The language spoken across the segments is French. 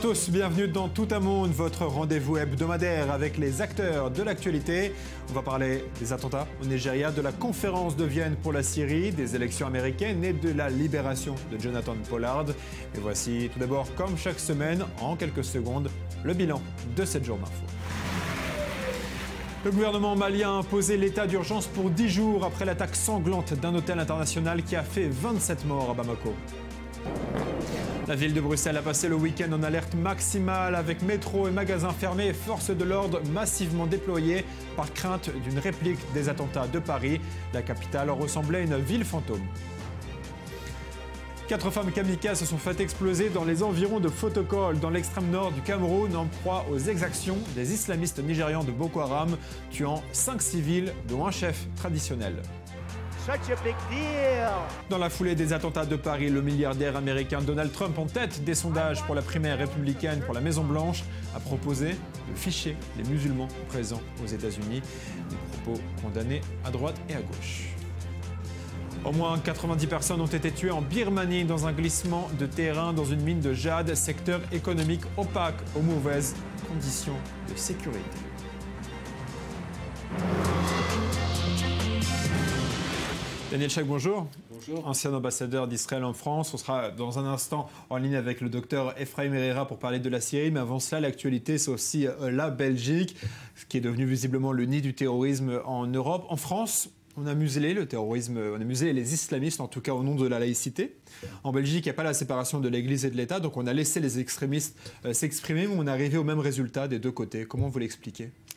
À tous, bienvenue dans Tout un monde, votre rendez-vous hebdomadaire avec les acteurs de l'actualité. On va parler des attentats au Nigeria, de la conférence de Vienne pour la Syrie, des élections américaines et de la libération de Jonathan Pollard. Et voici tout d'abord, comme chaque semaine, en quelques secondes, le bilan de cette journée. Le gouvernement malien a imposé l'état d'urgence pour 10 jours après l'attaque sanglante d'un hôtel international qui a fait 27 morts à Bamako. La ville de Bruxelles a passé le week-end en alerte maximale avec métro et magasins fermés et forces de l'ordre massivement déployées par crainte d'une réplique des attentats de Paris. La capitale ressemblait à une ville fantôme. Quatre femmes kamikazes se sont faites exploser dans les environs de Fotokol, dans l'extrême nord du Cameroun, en proie aux exactions des islamistes nigérians de Boko Haram, tuant cinq civils, dont un chef traditionnel. Dans la foulée des attentats de Paris, le milliardaire américain Donald Trump, en tête des sondages pour la primaire républicaine pour la Maison-Blanche, a proposé de ficher les musulmans présents aux États-Unis. Des propos condamnés à droite et à gauche. Au moins 90 personnes ont été tuées en Birmanie dans un glissement de terrain dans une mine de jade, secteur économique opaque aux mauvaises conditions de sécurité. Daniel Chak, bonjour. Bonjour. Ancien ambassadeur d'Israël en France. On sera dans un instant en ligne avec le docteur Ephraim Herrera pour parler de la Syrie. Mais avant cela, l'actualité, c'est aussi euh, la Belgique, qui est devenue visiblement le nid du terrorisme en Europe. En France, on a muselé le terrorisme, on a muselé les islamistes, en tout cas au nom de la laïcité. En Belgique, il n'y a pas la séparation de l'Église et de l'État, donc on a laissé les extrémistes euh, s'exprimer, mais on est arrivé au même résultat des deux côtés. Comment vous l'expliquez? Euh,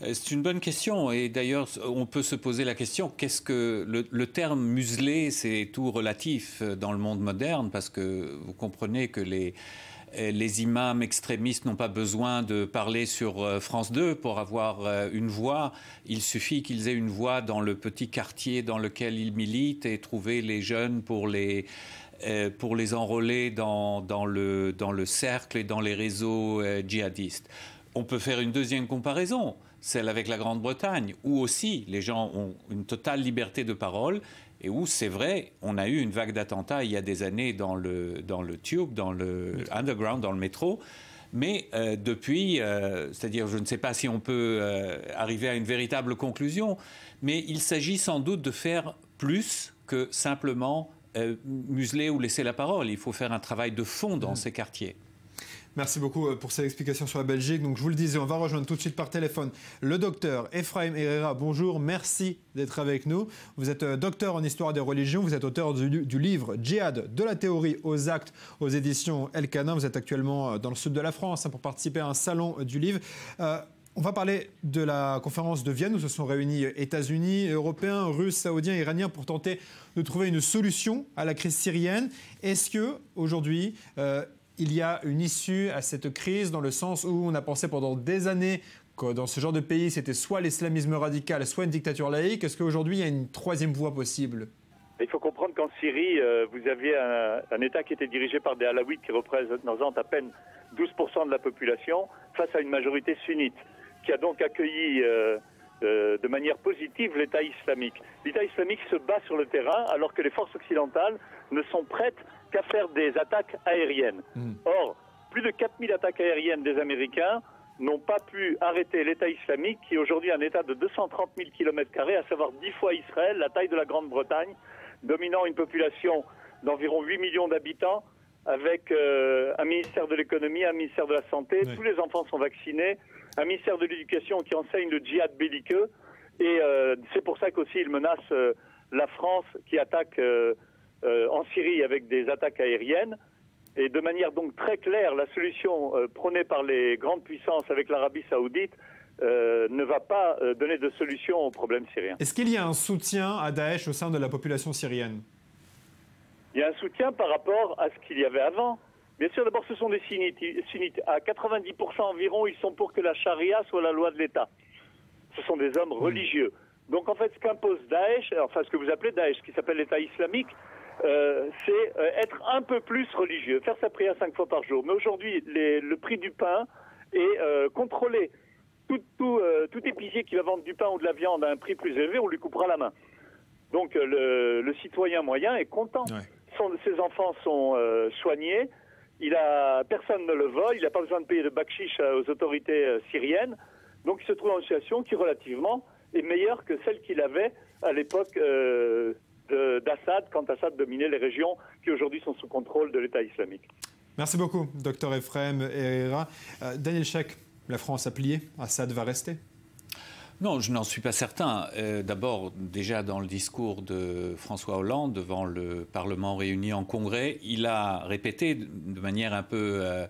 C'est une bonne question et d'ailleurs on peut se poser la question qu'est-ce que le, terme muselé c'est tout relatif euh, dans le monde moderne? Parce que vous comprenez que les euh, les imams extrémistes n'ont pas besoin de parler sur euh, France 2 pour avoir euh, une voix. Il suffit qu'ils aient une voix dans le petit quartier dans lequel ils militent et trouver les jeunes pour les, euh, pour les enrôler dans, dans, le, dans le cercle et dans les réseaux euh, djihadistes. On peut faire une deuxième comparaison, celle avec la Grande-Bretagne, où aussi les gens ont une totale liberté de parole et où c'est vrai, on a eu une vague d'attentats il y a des années dans le, dans le tube, dans le underground, dans le métro. Mais euh, depuis, euh, c'est-à-dire, je ne sais pas si on peut euh, arriver à une véritable conclusion, mais il s'agit sans doute de faire plus que simplement museler ou laisser la parole. Il faut faire un travail de fond dans ces quartiers. Merci beaucoup euh, pour ces explications sur la Belgique. Donc, je vous le disais, on va rejoindre tout de suite par téléphone le docteur Ephraim Herrera. Bonjour, merci d'être avec nous. Vous êtes euh, docteur en histoire des religions, vous êtes auteur du, livre Djihad, de la théorie aux actes, aux éditions El Canin. Vous êtes actuellement euh, dans le sud de la France hein, pour participer à un salon du livre. On va parler de la conférence de Vienne où se sont réunis États-Unis, Européens, Russes, Saoudiens, Iraniens pour tenter de trouver une solution à la crise syrienne. Est-ce que aujourd'hui il y a une issue à cette crise dans le sens où on a pensé pendant des années que dans ce genre de pays c'était soit l'islamisme radical, soit une dictature laïque Est-ce qu'aujourd'hui il y a une troisième voie possible? Il faut comprendre qu'en Syrie, euh, vous aviez un, État qui était dirigé par des Alaouites qui représentent à peine 12% de la population face à une majorité sunnite, qui a donc accueilli euh, euh, de manière positive l'État islamique. L'État islamique se bat sur le terrain alors que les forces occidentales ne sont prêtes qu'à faire des attaques aériennes. Mm. Or, plus de 4000 attaques aériennes des Américains n'ont pas pu arrêter l'État islamique, qui est aujourd'hui un État de 230 000 km, à savoir 10 fois Israël, la taille de la Grande-Bretagne, dominant une population d'environ 8 millions d'habitants, avec euh, un ministère de l'économie, un ministère de la santé, Oui. tous les enfants sont vaccinés, un ministère de l'éducation qui enseigne le djihad belliqueux, et euh, c'est pour ça qu'aussi il menace euh, la France qui attaque euh, en Syrie avec des attaques aériennes. Et de manière donc très claire, la solution euh, prônée par les grandes puissances avec l'Arabie saoudite euh, ne va pas donner de solution au problème syrien. Est-ce qu'il y a un soutien à Daesh au sein de la population syrienne? Il y a un soutien par rapport à ce qu'il y avait avant. Bien sûr, d'abord, ce sont des sunnites. sunnites. À 90% environ, ils sont pour que la charia soit la loi de l'État. Ce sont des hommes religieux. Donc, en fait, ce qu'impose Daesh, enfin, ce que vous appelez Daesh, qui s'appelle l'État islamique, euh, c'est euh, être un peu plus religieux, faire sa prière cinq fois par jour. Mais aujourd'hui, le prix du pain est euh, contrôlé. Tout, tout, tout épicier qui va vendre du pain ou de la viande à un prix plus élevé, on lui coupera la main. Donc le, le citoyen moyen est content. Ouais. Son- ses enfants sont soignés, il a, personne ne le vole, il n'a pas besoin de payer de bakchiche aux autorités syriennes. Donc il se trouve en situation qui relativement est meilleure que celle qu'il avait à l'époque d'Assad, quand Assad dominait les régions qui aujourd'hui sont sous contrôle de l'État islamique. Merci beaucoup, docteur Ephraim Herrera. Daniel Chek, la France a plié, Assad va rester non, je n'en suis pas certain. Euh, d'abord, déjà dans le discours de François Hollande devant le Parlement réuni en Congrès, il a répété de manière un peu, euh,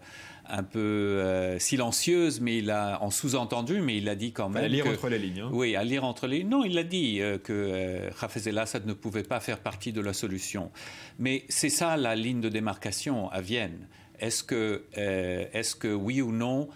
un peu euh, silencieuse, mais il a en sous-entendu, mais il a dit quand même. À lire entre les lignes. Hein. Oui, à lire entre les lignes. Non, il a dit que Hafez el-Assad ne pouvait pas faire partie de la solution. Mais c'est ça la ligne de démarcation à Vienne. Est-ce que, est-ce que oui ou non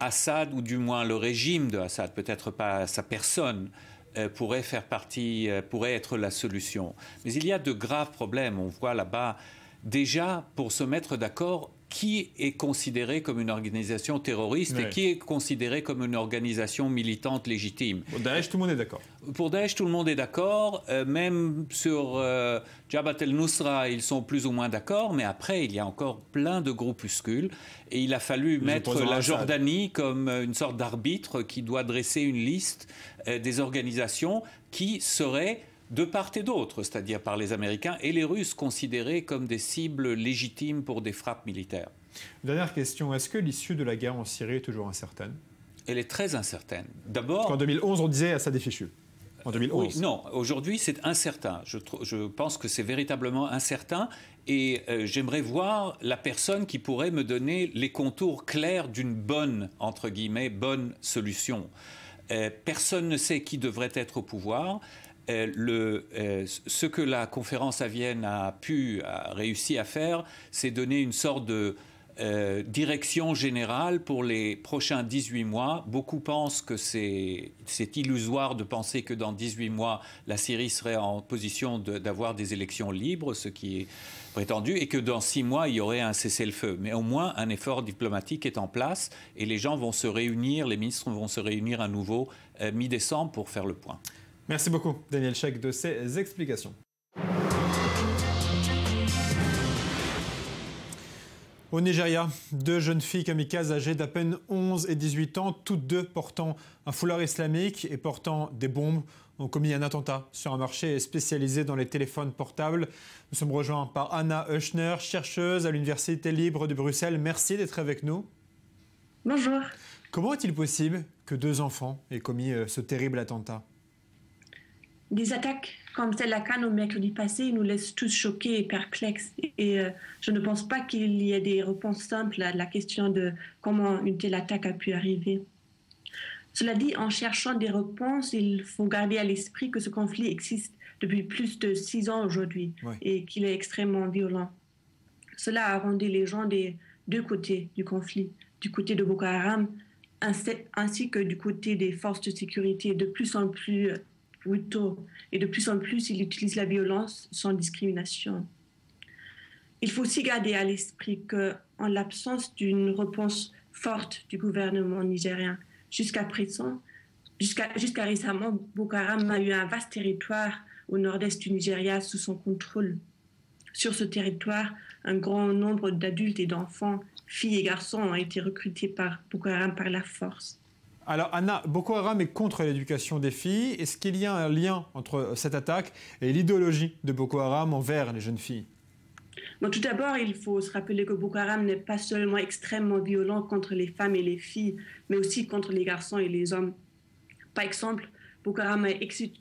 Assad, ou du moins le régime de Assad, peut-être pas sa personne, euh, pourrait faire partie, euh, pourrait être la solution. Mais il y a de graves problèmes. On voit là-bas, déjà, pour se mettre d'accord, qui est considéré comme une organisation terroriste et qui est considéré comme une organisation militante légitime. Pour Daesh, tout le monde est d'accord. Pour Daesh, tout le monde est d'accord. Euh, même sur euh, Jabhat el-Nusra, ils sont plus ou moins d'accord. Mais après, il y a encore plein de groupuscules. Et il a fallu mettre la Jordanie comme une sorte d'arbitre qui doit dresser une liste euh, des organisations qui seraient de part et d'autre, c'est-à-dire par les Américains et les Russes considérés comme des cibles légitimes pour des frappes militaires. Dernière question, est-ce que l'issue de la guerre en Syrie est toujours incertaine? Elle est très incertaine. D'abord... En 2011, on disait à ça fichu. En 2011. non, aujourd'hui c'est incertain. Je, pense que c'est véritablement incertain et euh, j'aimerais voir la personne qui pourrait me donner les contours clairs d'une bonne, entre guillemets, bonne solution. Euh, personne ne sait qui devrait être au pouvoir. Euh, euh, ce que la conférence à Vienne a pu, a réussi à faire, c'est donner une sorte de euh, direction générale pour les prochains 18 mois. Beaucoup pensent que c'est illusoire de penser que dans 18 mois, la Syrie serait en position d'avoir des élections libres, ce qui est prétendu, et que dans 6 mois, il y aurait un cessez-le-feu. Mais au moins, un effort diplomatique est en place et les gens vont se réunir, les ministres vont se réunir à nouveau mi-décembre pour faire le point. Merci beaucoup, Daniel Chek, de ces explications. Au Nigeria, deux jeunes filles kamikazes âgées d'à peine 11 et 18 ans, toutes deux portant un foulard islamique et portant des bombes, ont commis un attentat sur un marché spécialisé dans les téléphones portables. Nous sommes rejoints par Anna Euchner, chercheuse à l'Université libre de Bruxelles. Merci d'être avec nous. Bonjour. Comment est-il possible que deux enfants aient commis euh, ce terrible attentat? Des attaques comme celle à Cannes au mercredi passé nous laissent tous choqués et perplexes. Et euh, je ne pense pas qu'il y ait des réponses simples à la question de comment une telle attaque a pu arriver. Cela dit, en cherchant des réponses, il faut garder à l'esprit que ce conflit existe depuis plus de six ans aujourd'hui et qu'il est extrêmement violent. Cela a rendu les gens des deux côtés du conflit, du côté de Boko Haram ainsi que du côté des forces de sécurité de plus en plus brutaux et de plus en plus il utilise la violence sans discrimination. Il faut aussi garder à l'esprit que, en l'absence d'une réponse forte du gouvernement nigérien, jusqu'à présent, jusqu'à jusqu'à récemment, Boko Haram a eu un vaste territoire au nord-est du Nigeria sous son contrôle. Sur ce territoire, un grand nombre d'adultes et d'enfants, filles et garçons, ont été recrutés par Boko Haram par la force. Alors Anna, Boko Haram est contre l'éducation des filles. Est-ce qu'il y a un lien entre cette attaque et l'idéologie de Boko Haram envers les jeunes filles? Tout d'abord, il faut se rappeler que Boko Haram n'est pas seulement extrêmement violent contre les femmes et les filles, mais aussi contre les garçons et les hommes. Par exemple, Boko Haram a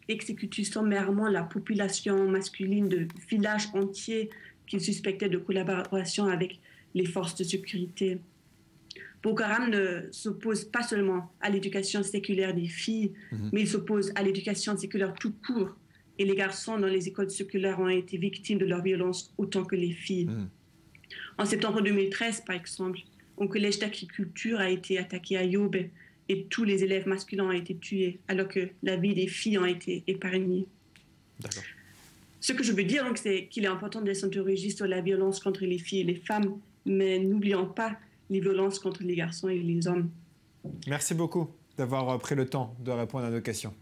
exécuté sommairement la population masculine de villages entiers qu'il suspectait de collaboration avec les forces de sécurité. Boko Haram ne s'oppose pas seulement à l'éducation séculaire des filles, mhm. mais il s'oppose à l'éducation séculaire tout court. Et les garçons dans les écoles séculaires ont été victimes de leur violence autant que les filles. Mhm. En septembre 2013, par exemple, un collège d'agriculture a été attaqué à Yobe et tous les élèves masculins ont été tués, alors que la vie des filles a été épargnée. Ce que je veux dire, c'est qu'il est important de s'interroger sur la violence contre les filles et les femmes, mais n'oublions pas les violences contre les garçons et les hommes. Merci beaucoup d'avoir pris le temps de répondre à nos questions.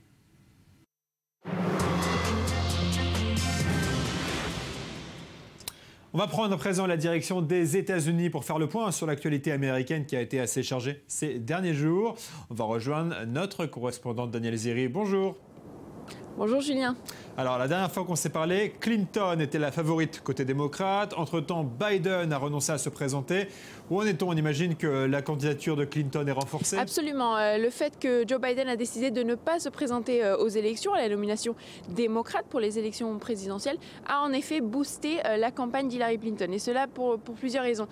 On va prendre à présent la direction des États-Unis pour faire le point sur l'actualité américaine qui a été assez chargée ces derniers jours. On va rejoindre notre correspondante Daniel Ziri. Bonjour. Bonjour Julien. Alors la dernière fois qu'on s'est parlé, Clinton était la favorite côté démocrate. Entre-temps, Biden a renoncé à se présenter. Où en est-on? On imagine que la candidature de Clinton est renforcée Absolument. Euh, le fait que Joe Biden a décidé de ne pas se présenter euh, aux élections, à la nomination démocrate pour les élections présidentielles, a en effet boosté euh, la campagne d'Hillary Clinton. Et cela pour, pour plusieurs raisons.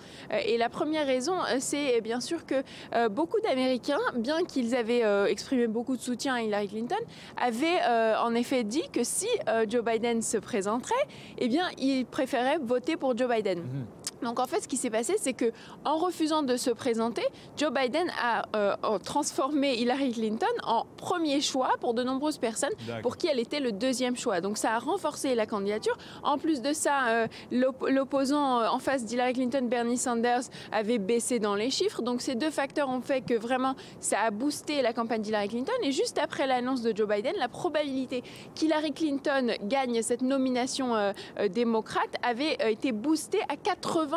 Et la première raison, c'est bien sûr que beaucoup d'Américains, bien qu'ils avaient exprimé beaucoup de soutien à Hillary Clinton, avaient en effet dit que si Joe Biden se présenterait, eh bien, ils préféraient voter pour Joe Biden. Mhm. Donc en fait, ce qui s'est passé, c'est que en refusant de se présenter, Joe Biden a euh, transformé Hillary Clinton en premier choix pour de nombreuses personnes, pour qui elle était le deuxième choix. Donc ça a renforcé la candidature. En plus de ça, euh, l'opposant euh, en face d'Hillary Clinton, Bernie Sanders, avait baissé dans les chiffres. Donc ces deux facteurs ont fait que vraiment ça a boosté la campagne d'Hillary Clinton. Et juste après l'annonce de Joe Biden, la probabilité qu'Hillary Clinton gagne cette nomination démocrate avait été boostée à 80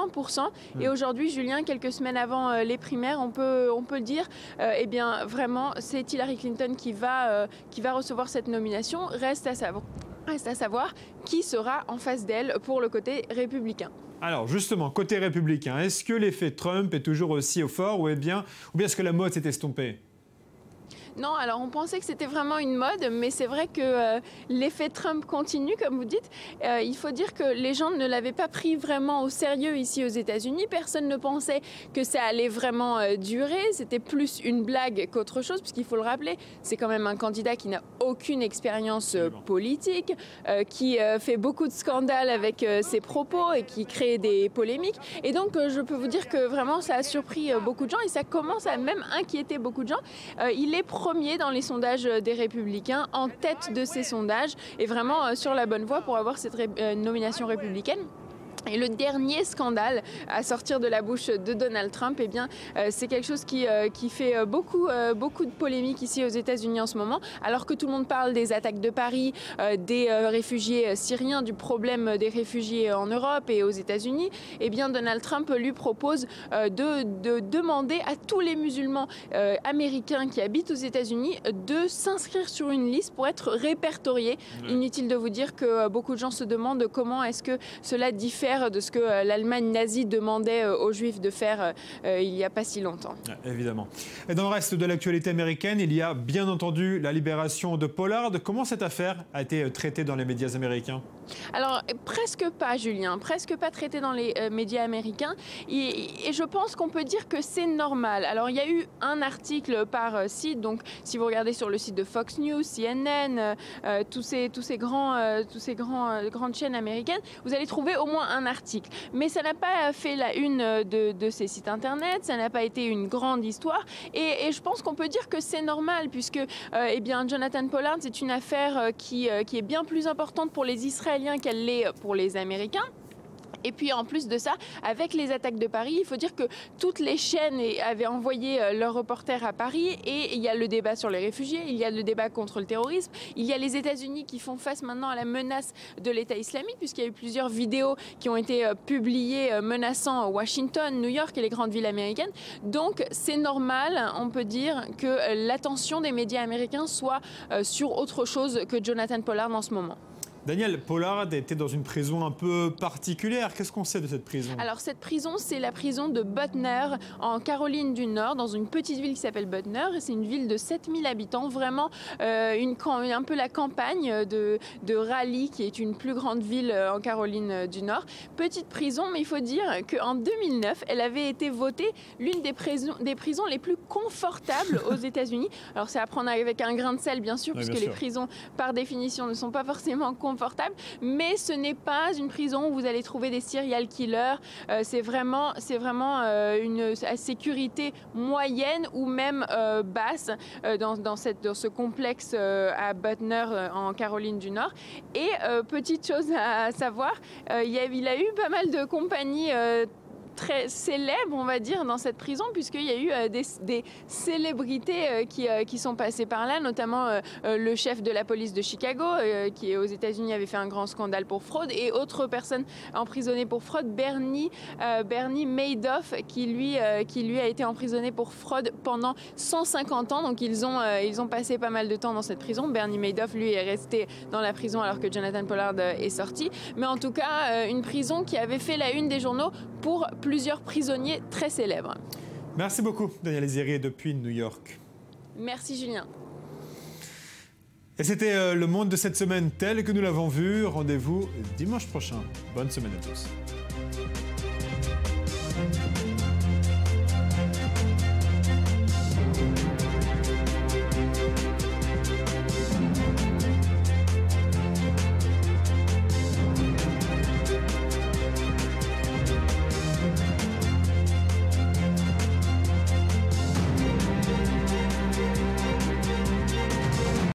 et hmm. aujourd'hui, Julien, quelques semaines avant euh, les primaires, on peut, on peut le dire, euh, eh bien, vraiment, c'est Hillary Clinton qui va, euh, qui va recevoir cette nomination. Reste à savoir. Reste à savoir qui sera en face d'elle pour le côté républicain. Alors justement, côté républicain, est-ce que l'effet Trump est toujours aussi au fort ou, bien, ou bien est-ce que la mode s'est estompée? Non, alors on pensait que c'était vraiment une mode, mais c'est vrai que euh, l'effet Trump continue, comme vous dites. Euh, il faut dire que les gens ne l'avaient pas pris vraiment au sérieux ici aux États-Unis. Personne ne pensait que ça allait vraiment euh, durer. C'était plus une blague qu'autre chose, puisqu'il faut le rappeler, c'est quand même un candidat qui n'a aucune expérience politique, qui fait beaucoup de scandales avec ses propos et qui crée des polémiques. Et donc, je peux vous dire que vraiment, ça a surpris beaucoup de gens et ça commence à même inquiéter beaucoup de gens. il est premier dans les sondages des Républicains, en tête de ces sondages, et vraiment euh, sur la bonne voie pour avoir cette euh, nomination républicaine. Et le dernier scandale à sortir de la bouche de Donald Trump, eh bien, euh, c'est quelque chose qui, euh, qui fait euh, beaucoup, beaucoup de polémiques ici aux États-Unis en ce moment. Alors que tout le monde parle des attaques de Paris, des réfugiés syriens, du problème des réfugiés en Europe et aux États-Unis, eh bien, Donald Trump lui propose de, de, demander à tous les musulmans américains qui habitent aux États-Unis de s'inscrire sur une liste pour être répertoriés. Inutile de vous dire que beaucoup de gens se demandent comment est-ce que cela diffère de ce que euh, l'Allemagne nazie demandait euh, aux Juifs de faire euh, il n'y a pas si longtemps. évidemment. Et dans le reste de l'actualité américaine, il y a bien entendu la libération de Pollard. Comment cette affaire a été traitée dans les médias américains? Alors, presque pas, Julien. Presque pas traitée dans les médias américains. Et, je pense qu'on peut dire que c'est normal. Alors, il y a eu un article par site. Donc, si vous regardez sur le site de Fox News, CNN, tous ces, tous ces, grands, tous ces grands, grandes chaînes américaines, vous allez trouver au moins un article. Mais ça n'a pas fait la une de, ces sites internet, ça n'a pas été une grande histoire. Et, je pense qu'on peut dire que c'est normal, puisque euh, eh bien, Jonathan Pollard, c'est une affaire euh, qui, euh, qui est bien plus importante pour les Israéliens qu'elle l'est pour les Américains. Et puis en plus de ça, avec les attaques de Paris, il faut dire que toutes les chaînes avaient envoyé euh, leurs reporters à Paris et il y a le débat sur les réfugiés, il y a le débat contre le terrorisme, il y a les États-Unis qui font face maintenant à la menace de l'État islamique puisqu'il y a eu plusieurs vidéos qui ont été euh, publiées euh, menaçant Washington, New York et les grandes villes américaines. Donc c'est normal, on peut dire, que l'attention des médias américains soit sur autre chose que Jonathan Pollard en ce moment. Daniel Pollard était dans une prison un peu particulière. Qu'est-ce qu'on sait de cette prison? Alors cette prison, c'est la prison de Butner en Caroline du Nord, dans une petite ville qui s'appelle Butner. C'est une ville de 7000 habitants, vraiment euh, une, un peu la campagne de, de Raleigh, qui est une plus grande ville euh, en Caroline du Nord. Petite prison, mais il faut dire qu'en 2009, elle avait été votée l'une des, prisons, des prisons les plus confortables aux États-Unis. Alors c'est à prendre avec un grain de sel, bien sûr, puisque les prisons, par définition, ne sont pas forcément confortables mais ce n'est pas une prison où vous allez trouver des serial killers. Euh, c'est vraiment, c'est vraiment euh, une sécurité moyenne ou même euh, basse dans, cette, dans ce complexe à Butner en Caroline du Nord. Et petite chose à savoir, il, y a, il a eu pas mal de compagnies très célèbre, on va dire, dans cette prison, puisqu'il y a eu des, célébrités qui, qui, sont passées par là, notamment le chef de la police de Chicago, qui aux États-Unis avait fait un grand scandale pour fraude, et autres personnes emprisonnées pour fraude, Bernie, Bernie Madoff, qui lui, qui lui a été emprisonné pour fraude pendant 150 ans. Donc ils ont, ils ont passé pas mal de temps dans cette prison. Bernie Madoff, lui, est resté dans la prison alors que Jonathan Pollard est sorti. Mais en tout cas, une prison qui avait fait la une des journaux pour plusieurs prisonniers très célèbres. Merci beaucoup, Daniel Zérier, depuis New York. Merci, Julien. Et c'était euh, le monde de cette semaine tel que nous l'avons vu. Rendez-vous dimanche prochain. Bonne semaine à tous.